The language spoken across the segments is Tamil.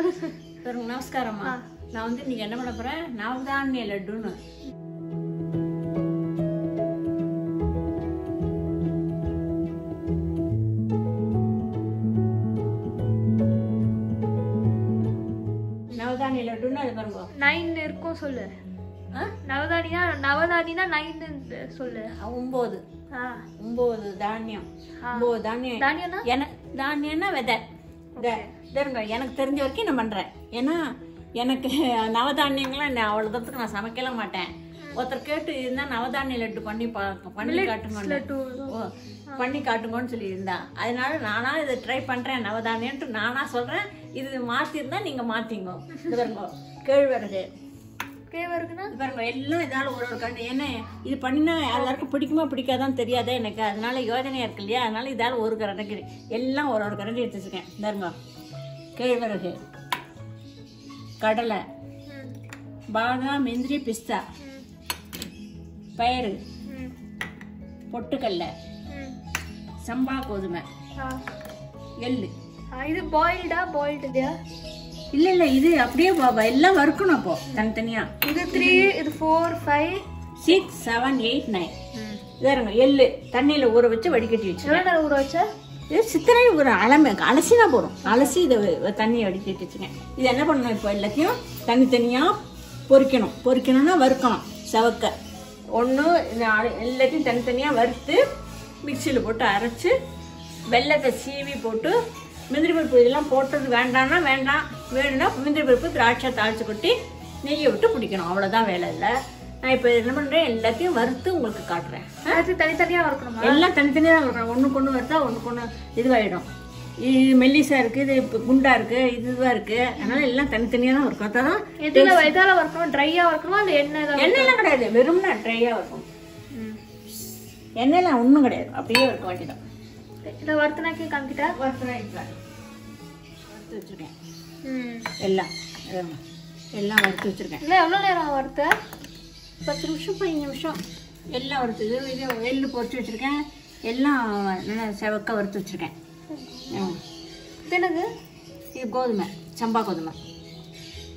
பாருங்க நமஸ்காரம்மா. நான் வந்து இன்னைக்கு என்ன பண்ண போறேன்? நவதானிய லட்டுன்னு. நவதானிய லட்டுன்னு அது பாருங்க. நைன் இருக்கும் சொல்லு. ஆ? நவதானினா நைன் சொல்லு. ஒன்பது ஒன்பது தானியம். ஒன்பது தானியம். தானியம்னா? தானியம்னா விதை. இந்த இதருங்க எனக்கு தெரிஞ்ச வரைக்கும் நான் பண்றேன். ஏன்னா எனக்கு நவதானியங்கள்லாம் நான் அவ்வளோ தூரத்துக்கு நான் சமைக்கல மாட்டேன். ஒருத்தர் கேட்டு இருந்தா நவதானிய லட்டு பண்ணி பா பண்ணி காட்டுங்க பண்ணி காட்டுங்கன்னு சொல்லி இருந்தா அதனால நானா இதை ட்ரை பண்றேன் நவதானியன்ட்டு நானா சொல்றேன். இது மாத்திருந்தா நீங்க மாத்திங்க. இது பாருங்க கேழ்வரகு பாருங்க எல்லாம் இதால ஒரு ஒரு கண்டு. என்ன இது பண்ணினா எல்லாருக்கும் பிடிக்குமா பிடிக்காதான்னு தெரியாதே எனக்கு? அதனால யோஜனையா இருக்கு இல்லையா? அதனால இதால ஒரு கரண்டி எல்லாம் ஒரு ஒரு கரண்டி எடுத்து வச்சிருக்கேன். இந்தாருங்க. கேழ்வரகு கடலை பாதாம் முந்திரி பிஸ்தா பயறு பொட்டுக்கல்ல சம்பா கோதுமை எள்ளு. இது பாயில்டா பாயில்டு இல்லையா இல்ல இல்ல இது அப்படியே பாபா எல்லாம் வறுக்கணும் அப்போ தனித்தனியா. இது த்ரீ இது four five six seven eight nine இதாருங்க எள்ளு. தண்ணியில ஊற வச்சு வடிகட்டி வச்சு எவ்வளோ ஊற வச்ச? இது சித்திரை ஒரு அலமை அலசினா போதும் அலசி இதை தண்ணியை வடிகட்டி வச்சுக்கேன் இது என்ன பண்ணணும் இப்போ எல்லாத்தையும் தனித்தனியாக பொரிக்கணும் பொரிக்கணும்னா வறுக்கணும். சவக்க. ஒன்று எல்லாத்தையும் தனித்தனியாக வறுத்து மிக்சியில் போட்டு அரைச்சு வெள்ளத்தை சீவி போட்டு முந்திரி பருப்பு இதெல்லாம் போட்டது வேண்டாம்னா வேண்டாம். வேணும்னா முந்திரி பருப்பு திராட்சை தாளிச்சு கொட்டி நெய்யை விட்டு பிடிக்கணும். அவ்வளோதான் வேலை இல்லை. நான் இப்போ என்ன பண்ணுறேன் எல்லாத்தையும் வறுத்து உங்களுக்கு காட்டுறேன். அது தனித்தனியா வறுக்கணுமா? எல்லாம் தனித்தனியாக தான் ஒன்றுக்கு ஒன்று வறுத்தா ஒன்றுக்கு ஒன்று இதுவாகிடும் இது மெல்லிசா இருக்குது இது இப்போ குண்டா இருக்குது இது இதுவாக இருக்குது அதனால எல்லாம் தனித்தனியாக தான் இருக்கும் அதான் தான் எதுல இதால வறுக்கணும்? ட்ரையா வறுக்கணுமா? இல்ல எண்ணெய் எண்ணெய்லாம் கிடையாது. வெறும்னா ட்ரையாக இருக்கும் ம். எண்ணெய்லாம் ஒன்றும் கிடையாது. அப்படியே இருக்க வேண்டியதான் இதை வறுத்துனாக்கி காமிக்கிட்டா வறுத்து வறுத்து வச்சுருக்கேன் ம் எல்லாம். எல்லாம் வறுத்து வச்சுருக்கேன் இல்லை எவ்வளோ நேரம் வறுத்த பத்து நிமிஷம் பதினஞ்சு நிமிஷம் எல்லாம் வறுத்து இது இது எள்ளு பொரிச்சு வச்சுருக்கேன் எல்லாம் நல்லா செவக்க வறுத்து வச்சுருக்கேன் ம் இது கோதுமை சம்பா கோதுமை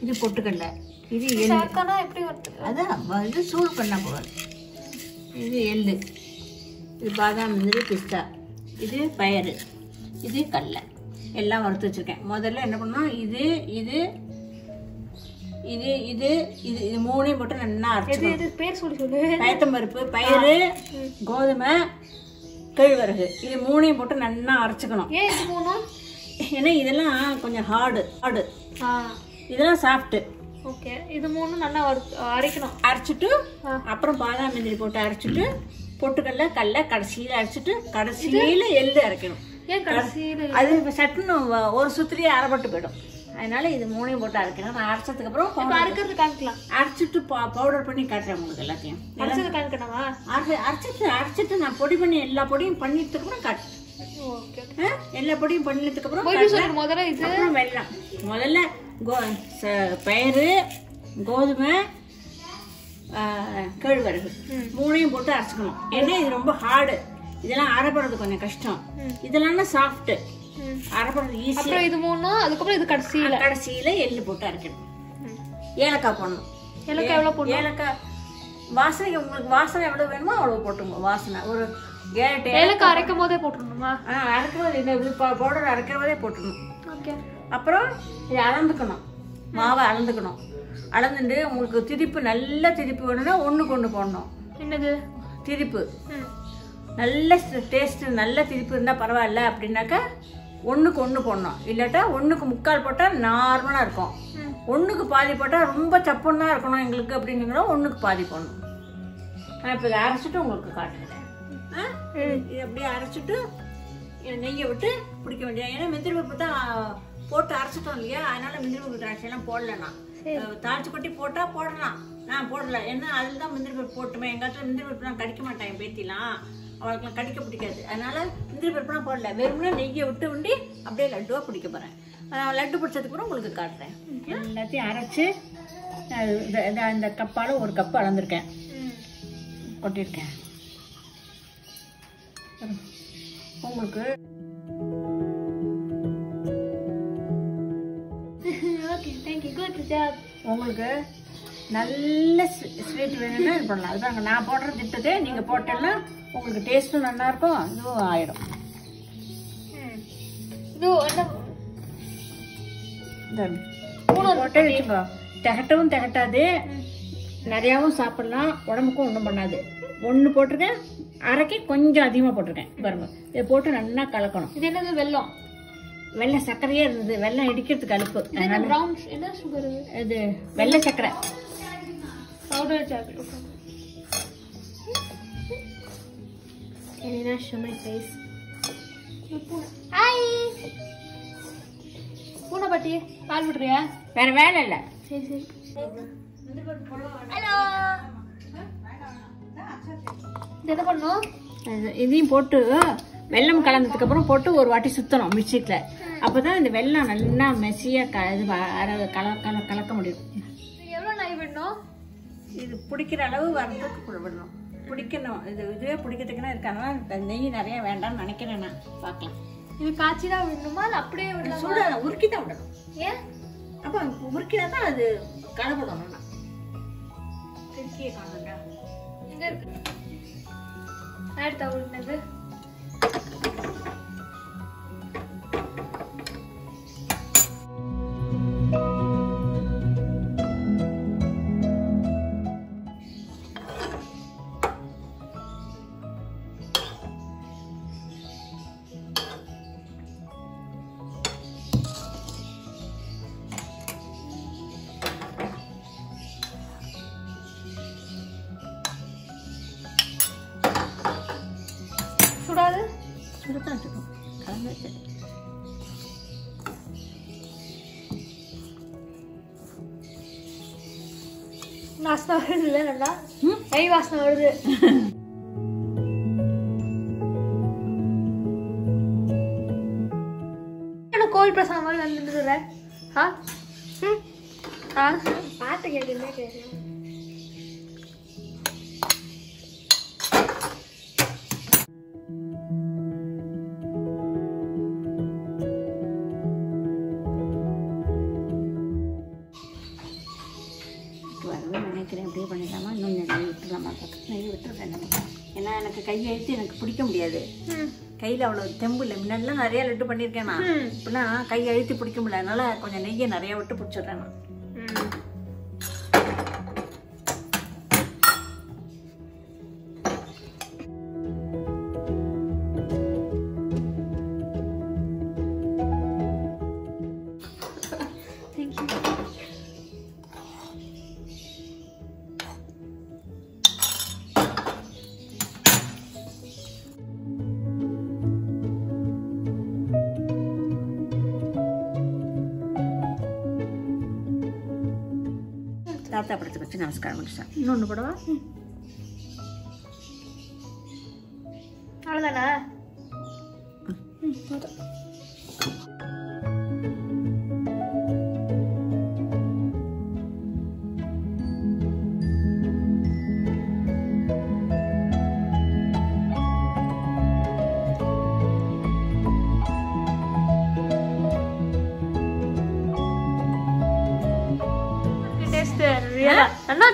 இது பொட்டுக்கடலை இது எள்ளு சாக்கானா எப்படி வறுத்து அதான் இது சூடு பண்ண போகாது இது எள்ளு இது பாதாம் முந்திரி பிஸ்தா இது பயறு இது கடலை. எல்லாம் வறுத்து வச்சிருக்கேன். முதல்ல என்ன பண்ணணும்? இது இது இது இது இது இது மூணையும் போட்டு நல்லா இது பேர் சொல்லி சொல்லு. பயத்தம்பருப்பு பயிறு கோதுமை கேழ்வரகு இது மூணையும் போட்டு நல்லா அரைச்சிக்கணும். ஏன் இது போகணும் ஏன்னா இதெல்லாம் கொஞ்சம் ஹார்டு ஹார்டு இதெல்லாம் சாஃப்ட்டு ஓகே. இது மூணு நல்லா அரைக்கணும். அரைச்சிட்டு. அப்புறம் பாதாம் முந்திரி போட்டு அரைச்சிட்டு பொட்டுக்கடல கடல கடைசியில் அரைச்சிட்டு கடைசியில் எள்ளு அரைக்கணும். ஏன் கடைசியில் அது சட்டுன்னு ஒரு சுத்திரியே அரைப்பட்டு போயிடும். அதனால இது மூணையும் போட்டு அரைக்கணும். நான் அரைச்சதுக்கு அப்புறம் அரைக்கிறது காமிக்கலாம். அரைச்சிட்டு பவுடர் பண்ணி காட்டுறேன் உங்களுக்கு எல்லாத்தையும். அரைச்சது காமிக்கணுமா? அரை அரைச்சிட்டு அரைச்சிட்டு நான் பொடி பண்ணி எல்லா பொடியும் காட்டுறேன் ஓகே ஆ? எல்லா பொடியும் பண்ணினதுக்கு அப்புறம் முதல்ல இது? வெல்லம். முதல்ல கோ பயறு கோதுமை கேழ்வரகு. மூணையும் போட்டு அரைச்சிக்கணும். ஏன்னா இது ரொம்ப ஹார்டு இதெல்லாம் அரைப்படுறது கொஞ்சம் கஷ்டம். இதெல்லாம் சாஃப்ட்டு. அரைப்படுறது ஈஸி அப்புறம் இது மூணு அதுக்கப்புறம் இது கடைசியில். கடைசியில எள்ளு போட்டு அரைக்கணும். ஏலக்காய் போடணும். ஏலக்காய் எவ்வளோ போடணும்? ஏலக்காய் வாசனை உங்களுக்கு வாசனை எவ்வளவு வேணுமோ அவ்வளவு போட்டுங்க வாசனை. ஒரு ஏலக்காய் அரைக்கும் போதே போட்டுருணுமா அரைக்கிறது இந்த பவுடர் அரைக்கிறதே போட்டுடணும். ஓகே. அப்புறம் இதை அளந்துக்கணும். மாவை அளந்துக்கணும். அளந்துட்டு உங்களுக்கு திதிப்பு நல்ல திதிப்பு வேணும்னா ஒன்று போடணும். என்னது? திதிப்பு ம். நல்ல டேஸ்ட்டு நல்ல திதிப்பு இருந்தால் பரவாயில்ல அப்படின்னாக்கா ஒன்றுக்கு ஒன்று போடணும். இல்லாட்டா ஒன்றுக்கு முக்கால் போட்டால் நார்மலாக இருக்கும். ஒன்றுக்கு பாதி போட்டால் ரொம்ப சப்புன்னா இருக்கணும் எங்களுக்கு அப்படிங்கிற ஒன்றுக்கு பாதி போடணும். நான் இப்போ இதை அரைச்சிட்டு உங்களுக்கு காட்டுறேன். ஆ? இது அப்படியே அரைச்சிட்டு நெய்யை விட்டு பிடிக்க வேண்டியது ஏன்னா முந்திரி பருப்பு தான் போட்டு அரைச்சிட்டோம் இல்லையா? அதனால முந்திரி பருப்பு திராட்சையெல்லாம் போடல நான். தாளிச்சு கொட்டி போட்டால் போடலாம். நான் போடல. ஏன்னா அதில் தான் முந்திரி பருப்பு போட்டுமே. எங்கள் முந்திரி பருப்புலாம் கடிக்க மாட்டேன் என் பேத்திலாம். அவளுக்குலாம் கடிக்க பிடிக்காது. அதனால முந்திரி பருப்புலாம் போடல. வெறும்னா நெய்யை விட்டு உண்டி அப்படியே லட்டுவாக பிடிக்க போகிறேன் நான் லட்டு பிடிச்சதுக்கு கூட உங்களுக்கு காட்டுறேன். எல்லாத்தையும் அரைச்சி இந்த- கப்பால் ஒரு கப்பு அளந்திருக்கேன். ம். கொட்டியிருக்கேன். உங்களுக்கு உங்களுக்கு நல்ல ஸ்வீட் வேணும்னா இது பண்ணலாம். அது பாருங்க நான் போடுற திட்டத்தை நீங்கள் போட்டேன்னா உங்களுக்கு டேஸ்ட்டும் நல்லா இருக்கும் இதுவும் இந்த போட்டே வச்சுக்கோ. திகட்டவும் திகட்டாது. நிறையாவும் சாப்பிடலாம். உடம்புக்கும் ஒன்றும் பண்ணாது. ஒன்று போட்டிருக்கேன் அரைக்கி கொஞ்சம் அதிகமாக போட்டிருக்கேன். பாருங்க இதை போட்டு நல்லா கலக்கணும். இது என்னது? வெல்லம். வெள்ளை சர்க்கரையே இருந்தது. வெள்ளம் இடிக்கிறதுக்கு அலுப்பு. இது வெள்ளை சர்க்கரை. Powder chocolate Elena, show my face. பூனை பாட்டி பால் விடுறியா வேற வேலை இல்லை. சரி சரி. Hello. இது என்ன பண்ணும் இது- இதையும் போட்டு வெல்லம் கலந்ததுக்கு அப்புறம் போட்டு ஒரு வாட்டி சுத்தணும் மிக்சியில். அப்பதான் இந்த வெல்லம் நல்லா மெஸ்ஸியாக க இது கல கல கலக்க முடியும். எவ்வளோ நாய் விடணும்? இது பிடிக்கிற அளவு வரதுக்கு விடணும். பிடிக்கணும். இது இதுவே பிடிக்கிறதுக்குன்னா இருக்காங்க நெய் நிறைய வேண்டாம்னு நினைக்கிறேன் நான். பார்க்கலாம். இது காய்ச்சி தான் விடணுமா? இல்லை அப்படியே விடலாமா? சூட உருக்கி தான் விடணும். ஏன்? அப்போ உருக்கினா தான் அது கலப்படணும். திருக்கியே காணுண்டா எங்க இருக்கு. நான் எடுத்தா வச்சு வாசனை வருது இல்லை நல்லா நெய் வாசனை வருது. கோவில் பிரசாதம் மாதிரி வந்துருக்குற ஆ? ஆ? பாட்டு கேட்டுமே கேட்கணும் எனக்கு கையை எடுத்து எனக்கு பிடிக்க முடியாது. கையில் அவ்வளோ தெம்பு இல்லை. முன்னாடிலாம் நிறைய லட்டு பண்ணியிருக்கேன் நான். ம். இப்போனா கை அழுத்தி பிடிக்க முடியல. அதனால கொஞ்சம் நெய்யை நிறைய விட்டு பிடிச்சிடுறேன் நான். ಪ್ರತಿ ಬಚ್ಚಿ ನಮಸ್ಕಾರ ಮನುಷ್ಯ ನೋಡು ಕೊಡವ? ಅಳದಣ್ಣ ಹ್ಞೂ ಹೌದು.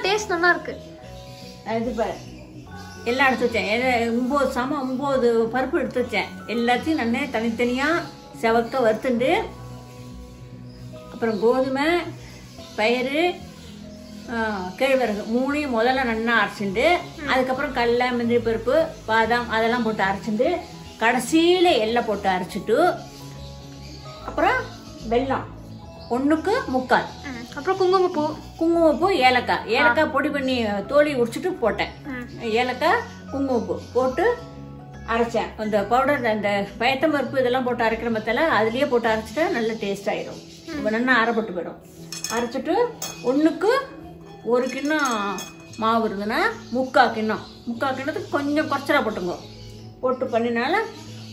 டேஸ்ட் நல்லா இருக்கு பாரு. எல்லாம் எடுத்து வச்சேன். ஒம்பது சம ஒம்பது பருப்பு எடுத்து வச்சேன். எல்லாத்தையும் நான் தனித்தனியாக செவக்க வறுத்துண்டு அப்புறம் கோதுமை பயிறு ஆ, கேழ்வரகு மூணையும் முதல்ல நன்னா அரைச்சிண்டு அதுக்கப்புறம் கடல முந்திரி பருப்பு பாதாம் அதெல்லாம் போட்டு அரைச்சிண்டு கடைசியில் எள்ளை போட்டு அரைச்சிட்டு அப்புறம் வெல்லம். ஒன்றுக்கு முக்கால். அப்புறம் குங்குமப்பூ குங்குமப்பூ ஏலக்காய். ஏலக்காய் பொடி பண்ணி தோலி உடிச்சிட்டு போட்டேன். ஏலக்காய் குங்குமப்பூ போட்டு அரைச்சேன். அந்த பவுடர் அந்த பயத்தம் பருப்பு இதெல்லாம் போட்டு அரைக்கிற மத்தால அதுலேயே போட்டு அரைச்சிட்டா நல்ல டேஸ்ட் ஆயிடும் இப்போ நல்லா அரைப்பட்டு போயிடும். அரைச்சிட்டு ஒன்றுக்கு ஒரு கிண்ணம் மாவு இருந்ததுன்னா முக்கா கிண்ணம். முக்கா கிண்ணத்துக்கு கொஞ்சம் குறைச்சலா போட்டுங்க போட்டு பண்ணினால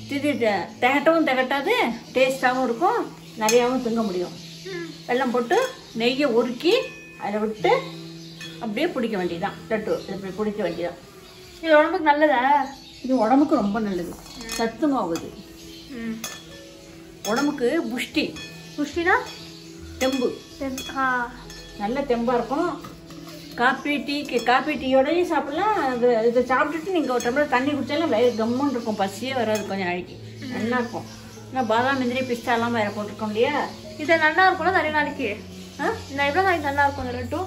திதி த- திகட்டவும் திகட்டாது டேஸ்டாகவும் இருக்கும் நிறையாவும் திங்க முடியும். வெல்லம் போட்டு நெய்யை உருக்கி அதில் விட்டு அப்படியே பிடிக்க வேண்டியதுதான். லட்டு இப்படி பிடிக்க வேண்டியதான் இது உடம்புக்கு நல்லதா? இது உடம்புக்கு ரொம்ப நல்லது. சத்து மாவு இது ம். உடம்புக்கு புஷ்டி. புஷ்டினா? தெம்பு. நல்ல தெம்பாக இருக்கும். காப்பி டீ காப்பி டீயோடயும் சாப்பிடலாம். அது இதை சாப்பிட்டுட்டு நீங்கள் ஒரு டம்ளர் தண்ணி குடிச்சாலும் வயிறு கம்முன்னு இருக்கும். பசியே வராது கொஞ்சம் நாளைக்கு. நல்லா இருக்கும். இன்னும் பாதாம் முந்திரி பிஸ்தா எல்லாம் வேறு போட்டிருக்கோம் இல்லையா? இது நல்லா இருக்கும்ல நிறைய நாளைக்கு? நான் எவ்வளோ நாளைக்கு நல்லா இருக்கும் இந்த லட்டு?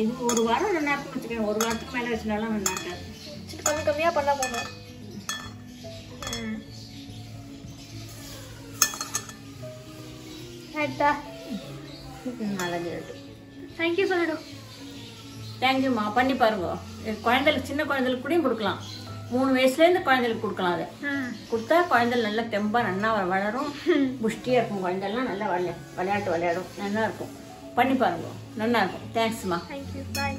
இது ஒரு வாரம் ரெண்டு நாட்கள் வச்சுக்கோங்க. ஒரு வாரத்துக்கு மேலே வச்சுனாலும் நல்லா இருக்காது. சரி கொஞ்சம் கம்மியாக பண்ணால் போதும். ஆயிட்டா நல்லது லட்டு. தேங்க்யூ சொல்லிடு. தேங்க்யூம்மா பண்ணி பாருங்க. குழந்தைகளுக்கு சின்ன குழந்தைகளுக்கு கூடயும் கொடுக்கலாம். மூணு வயசுலேருந்து குழந்தைகளுக்கு கொடுக்கலாம் அதை. கொடுத்தா குழந்தைகள் நல்லா தெம்பா நல்லா வளரும். புஷ்டியாக இருக்கும். குழந்தைலாம் நல்லா விளையா விளையாட்டு விளையாடும். நல்லா இருக்கும். பண்ணி பாருங்க. நல்லா இருக்கும். தேங்க்ஸ்மா தேங்க்யூ பாய்